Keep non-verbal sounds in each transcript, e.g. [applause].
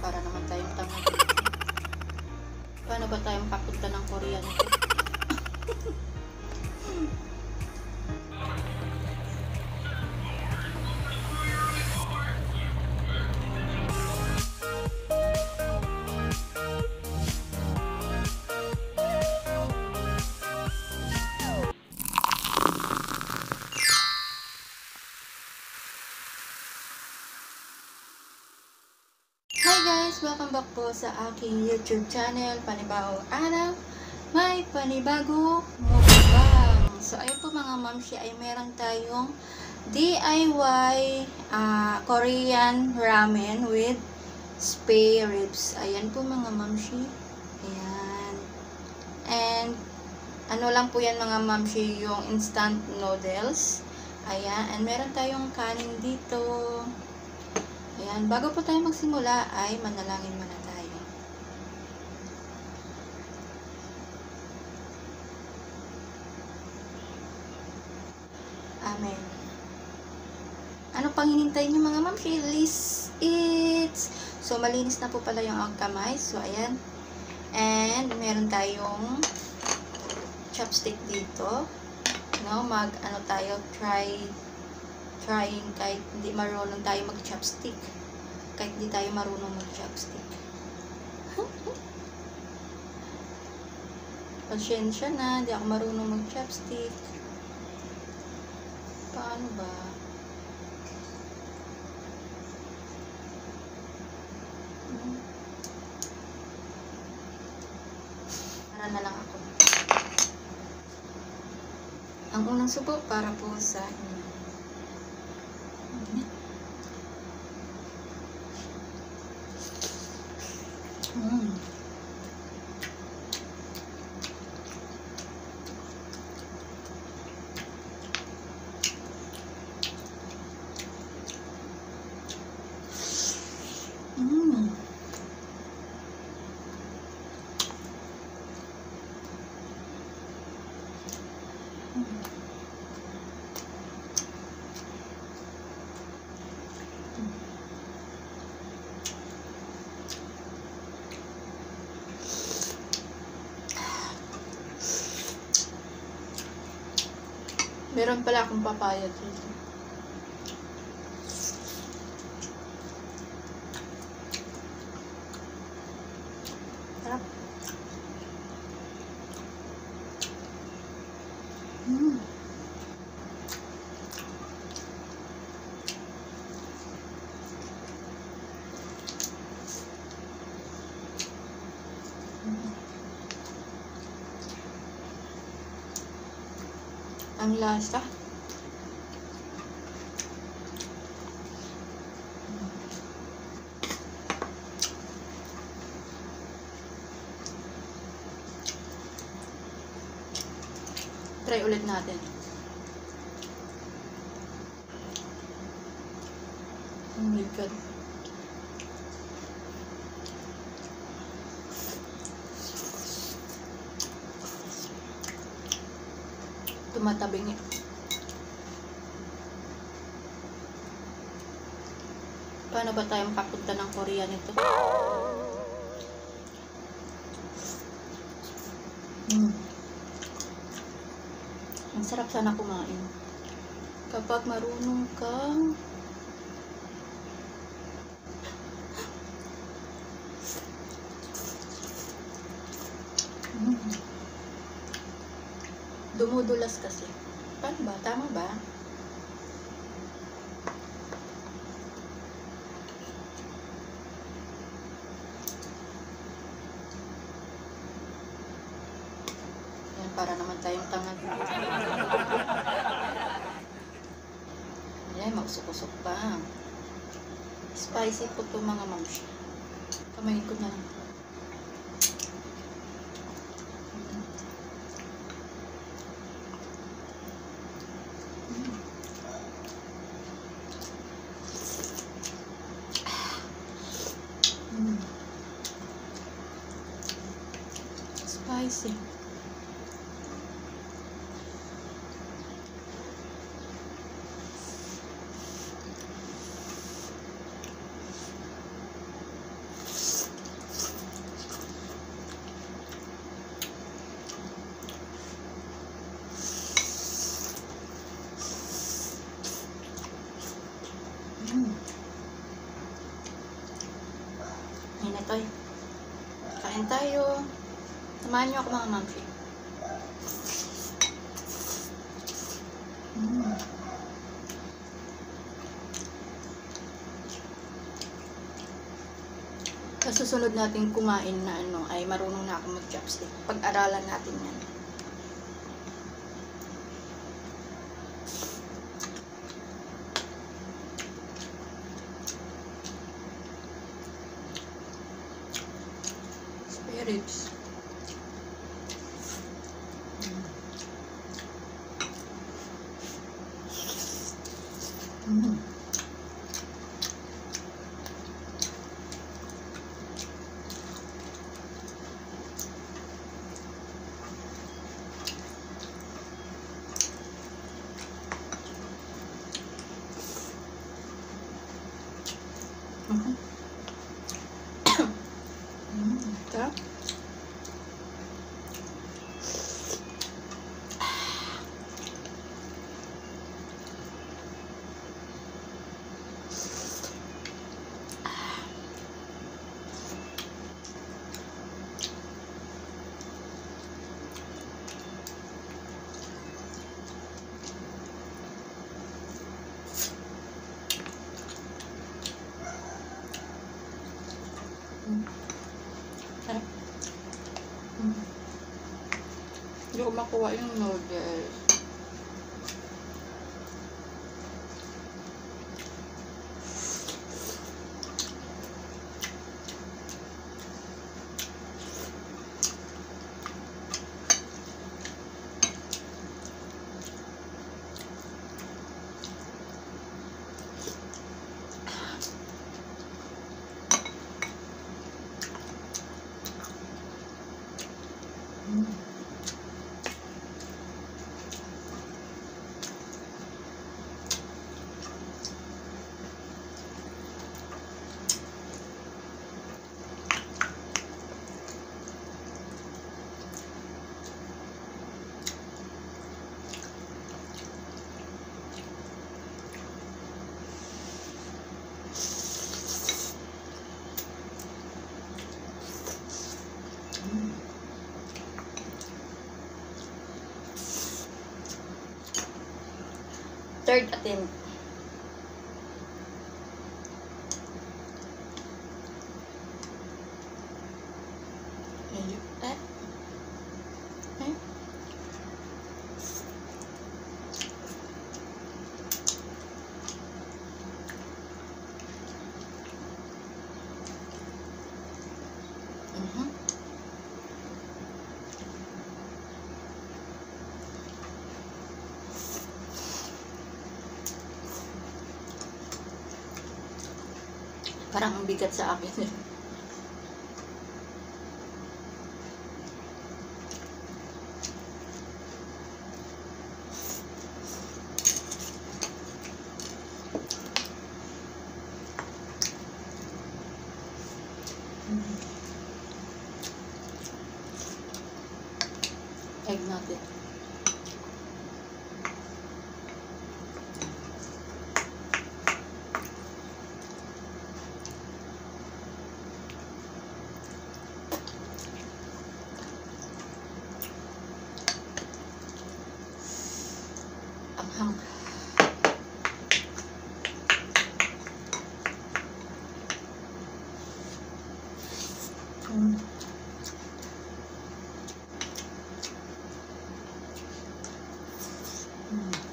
para naman tayong tanga. Paano ba tayo makapunta ng Korea nito? [laughs] Welcome back po sa aking YouTube channel, Panibagong Araw. May panibago mukbang. So, ayun po mga mamshi, ay meron tayong DIY ah, Korean ramen with spare ribs. Ayan po mga mamshi. Ayan. And, ano lang po yan mga mamshi, yung instant noodles. Ayan. And meron tayong kanin dito. Ayan, bago po tayo magsimula ay manalangin muna tayo. Amen. Ano pang hinintay niyo mga ma'am? Please eat! So, malinis na po pala yung ang kamay. So, ayan. And, meron tayong chopstick dito. No, mag, ano tayo, try trying kahit hindi marunong tayo mag-chopstick. Kahit hindi tayo marunong mag-chopstick. Pasyensya na, hindi ako marunong mag-chopstick. Paano ba? Para na lang ako. Ang unang subo para po sa inyo. Mm. Mm. Meron pala akong papaya dito. Sarap. Mm. Mm. Ang lasa. Try ulit natin. Oh my God. Tumatabing eh. Paano ba tayo makapunta ng Korea nito? Mm. Ang sarap sana kumain. Kapag marunong kang Dumudulas kasi. Paano ba? Tama ba? Yan, para naman tayong tanga. Yan, magsukusok pa. Spicy po to mga mamsi. Kamayin ko na lang. Mm. Spicy. Hinatoy. Kain tayo. Samahan niyo ako mga mamsi. Mm. Sa susunod natin kumain na ano, ay marunong na ako mag-chopstick. Pag-aralan natin yan. Spirits. Mm-hmm. Ko makuha yung noodles. Mm. Third attempt. Parang ang bigat sa akin. Egg natin. Ang hang. Mm. Mm.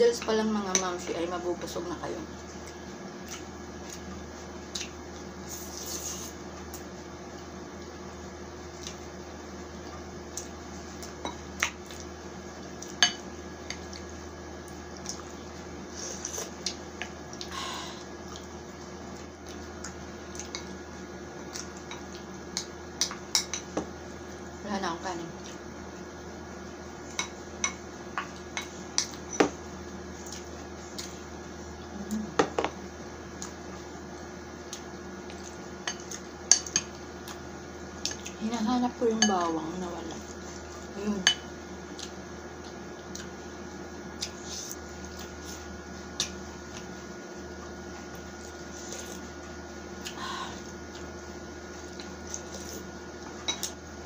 Noodles pa lang mga mamsi ay mabubusog na kayo. Hinahanap ko yung bawang na wala. Ayun.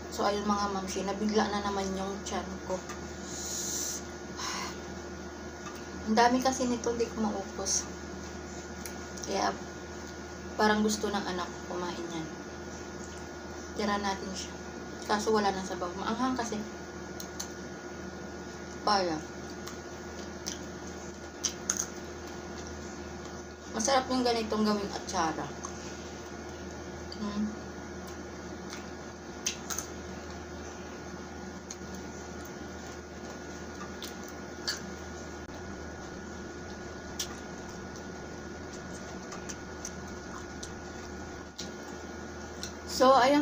So, ayun mga mamsi, nabigla na naman yung chan ko. [sighs] Ang dami kasi nito, hindi ko maupos. Kaya, parang gusto ng anak kumain yan. Tira natin siya. Kaso wala na sabaw. Maanghang kasi. Paya. Masarap yung ganitong gawing atsara. Hmm.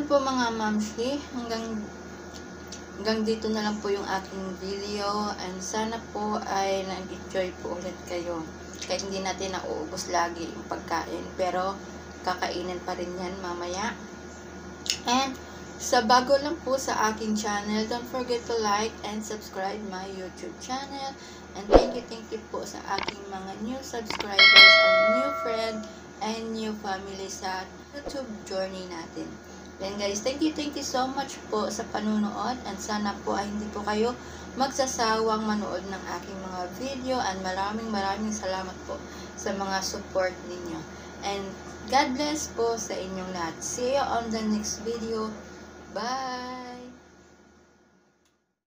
Po mga mamshi. Hanggang, hanggang dito na lang po yung aking video. And sana po ay nag-enjoy po ulit kayo. Kahit hindi natin nauubos lagi yung pagkain. Pero, kakainin pa rin yan mamaya. And, sa bago lang po sa aking channel, don't forget to like and subscribe my YouTube channel. And thank you, thank you po sa aking mga new subscribers and new friend and new family sa YouTube journey natin. Then guys, thank you, thank you so much po sa panunood and sana po ay hindi po kayo magsasawang manood ng aking mga video and maraming maraming salamat po sa mga support ninyo. And God bless po sa inyong lahat. See you on the next video. Bye!